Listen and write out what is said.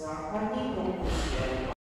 properly